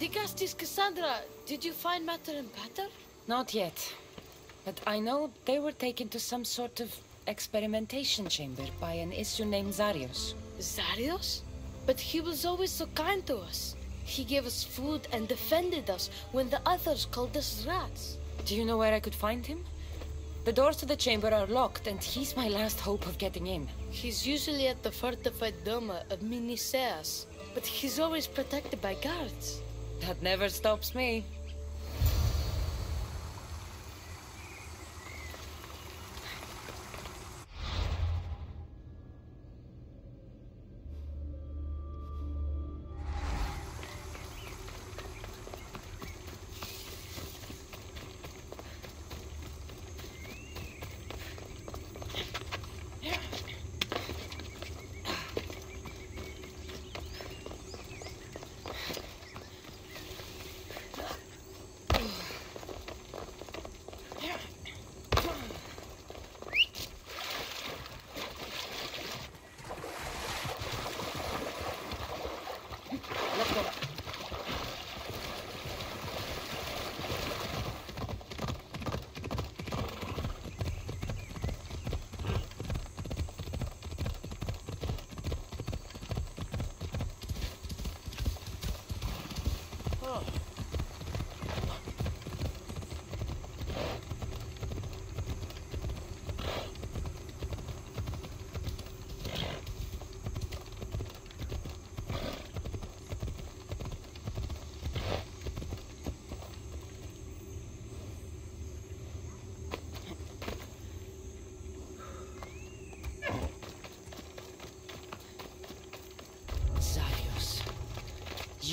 Digastis Kassandra, did you find Mater and Pater? Not yet. But I know they were taken to some sort of experimentation chamber by an issue named Xarios. Xarios? But he was always so kind to us. He gave us food and defended us when the others called us rats. Do you know where I could find him? The doors to the chamber are locked, and he's my last hope of getting in. He's usually at the fortified Doma of Miniseas, but he's always protected by guards. That never stops me.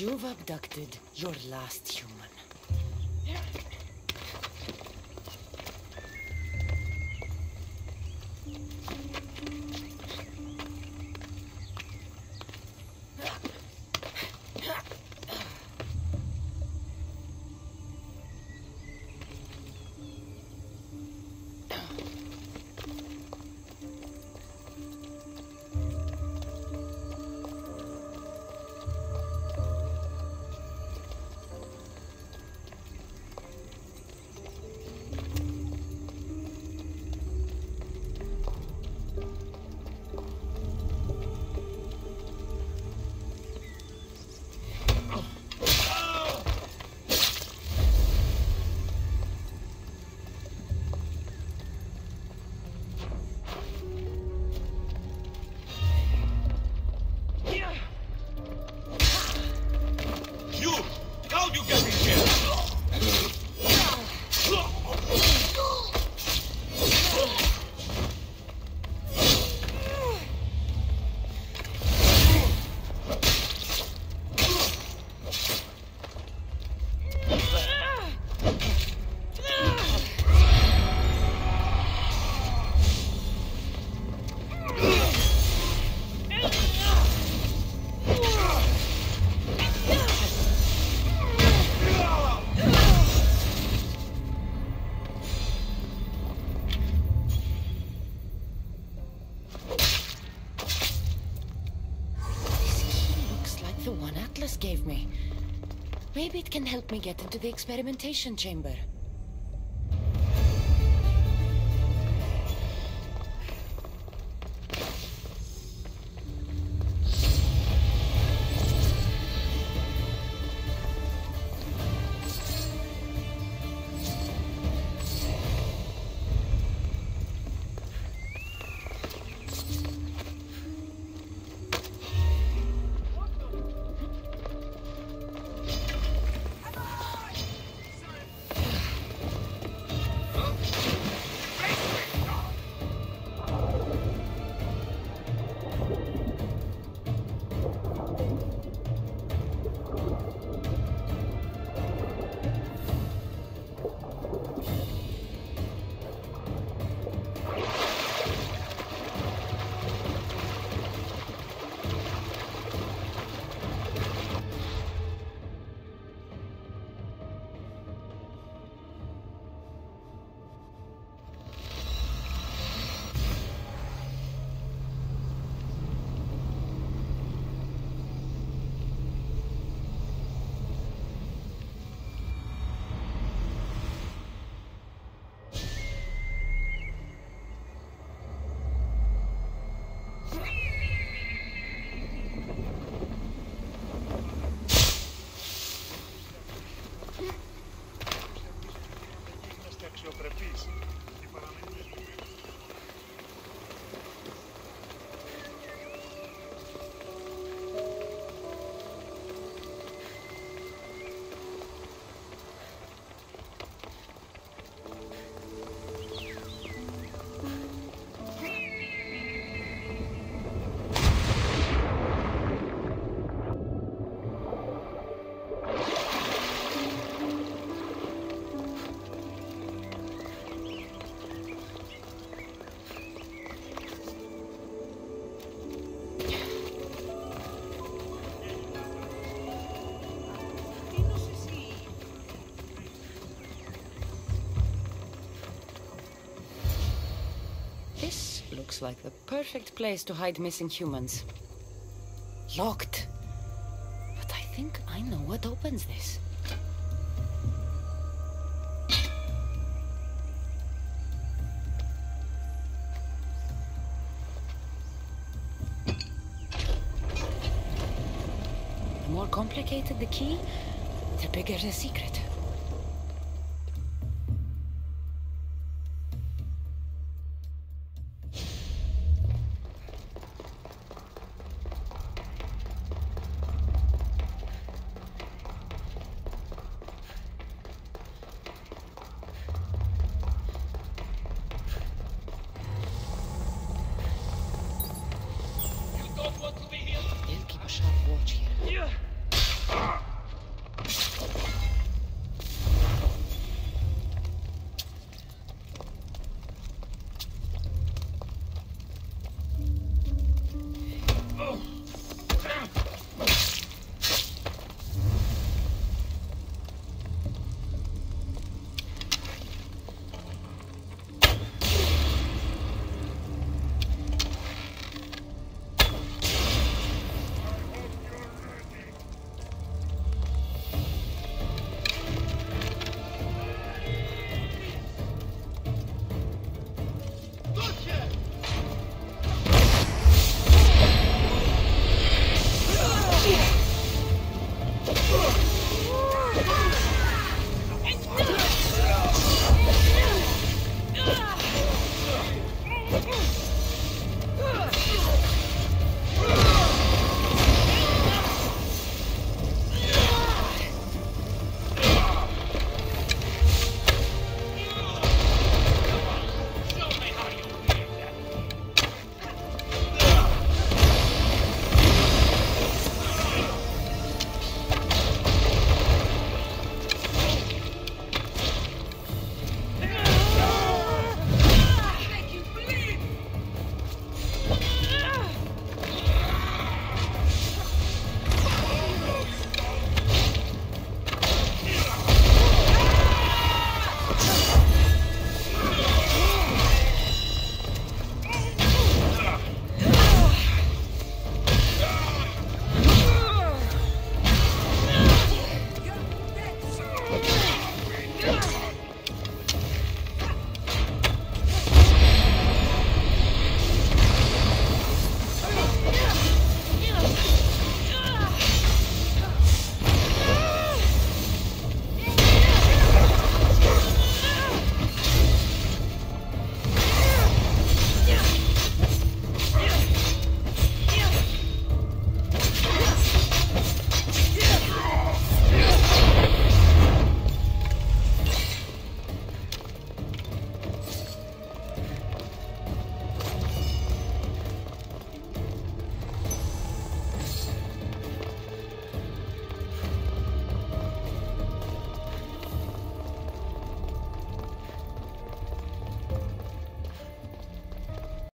You've abducted your last human. Maybe it can help me get into the experimentation chamber. Looks like the perfect place to hide missing humans. Locked. But I think I know what opens this. The more complicated the key, the bigger the secret.